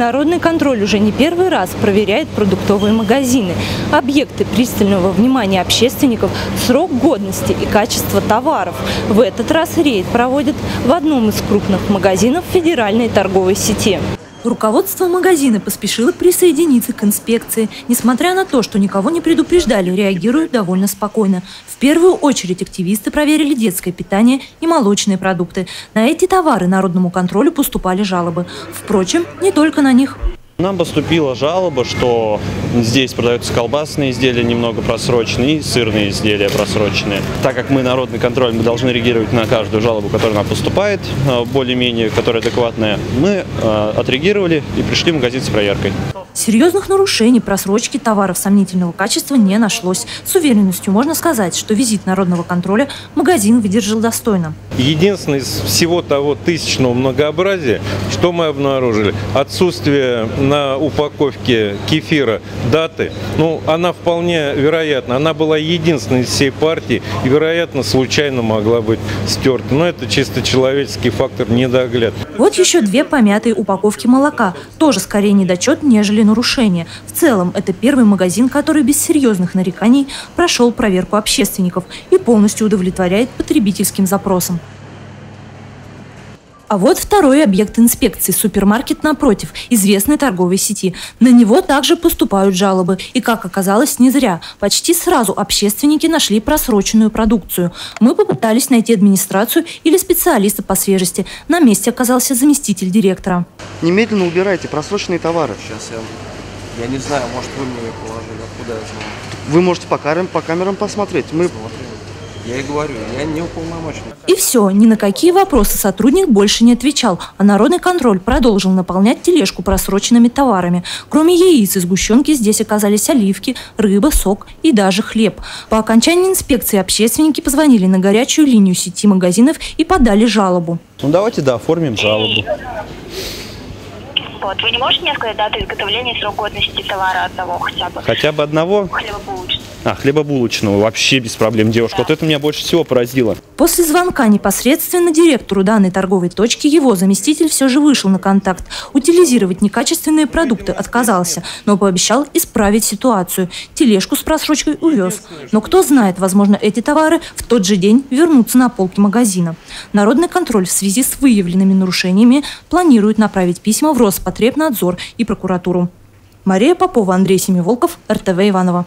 Народный контроль уже не первый раз проверяет продуктовые магазины. Объекты пристального внимания общественников, срок годности и качество товаров. В этот раз рейд проводят в одном из крупных магазинов федеральной торговой сети. Руководство магазина поспешило присоединиться к инспекции. Несмотря на то, что никого не предупреждали, реагируют довольно спокойно. В первую очередь активисты проверили детское питание и молочные продукты. На эти товары народному контролю поступали жалобы. Впрочем, не только на них. Нам поступила жалоба, что здесь продаются колбасные изделия немного просроченные и сырные изделия просроченные. Так как мы народный контроль, мы должны реагировать на каждую жалобу, которая нам поступает, э, более-менее, которая адекватная. Мы э, отреагировали и пришли в магазин с проверкой. Серьезных нарушений просрочки товаров сомнительного качества не нашлось. С уверенностью можно сказать, что визит народного контроля магазин выдержал достойно. Единственное из всего того тысячного многообразия, что мы обнаружили, отсутствие на упаковке кефира даты, ну, она вполне вероятна, она была единственной из всей партии и, вероятно, случайно могла быть стерта. Но это чисто человеческий фактор недогляд. Вот еще две помятые упаковки молока. Тоже скорее недочет, нежели нарушение. В целом, это первый магазин, который без серьезных нареканий прошел проверку общественников и полностью удовлетворяет потребительским запросам. А вот второй объект инспекции – супермаркет напротив, известной торговой сети. На него также поступают жалобы. И, как оказалось, не зря. Почти сразу общественники нашли просроченную продукцию. Мы попытались найти администрацию или специалиста по свежести. На месте оказался заместитель директора. Немедленно убирайте просроченные товары. Сейчас я, я не знаю, может вы мне ее положили, откуда я знаю. Вы можете по камерам, по камерам посмотреть. Мы. Я и говорю, я не уполномочен. И все, ни на какие вопросы сотрудник больше не отвечал, а народный контроль продолжил наполнять тележку просроченными товарами. Кроме яиц и сгущенки здесь оказались оливки, рыба, сок и даже хлеб. По окончании инспекции общественники позвонили на горячую линию сети магазинов и подали жалобу. Ну давайте, да, оформим жалобу. Вот. Вы не можете мне сказать дату изготовления и срок годности товара одного хотя бы? Хотя бы одного? Хлебобулочного. А, хлебобулочного, вообще без проблем, девушка. Вот это меня больше всего поразило. После звонка непосредственно директору данной торговой точки его заместитель все же вышел на контакт. Утилизировать некачественные продукты отказался, но пообещал исправить ситуацию. Тележку с просрочкой увез. Но кто знает, возможно, эти товары в тот же день вернутся на полки магазина. Народный контроль в связи с выявленными нарушениями планирует направить письма в Роспотребнадзор и прокуратуру. Мария Попова, Андрей Семиволков, РТВ Иванова.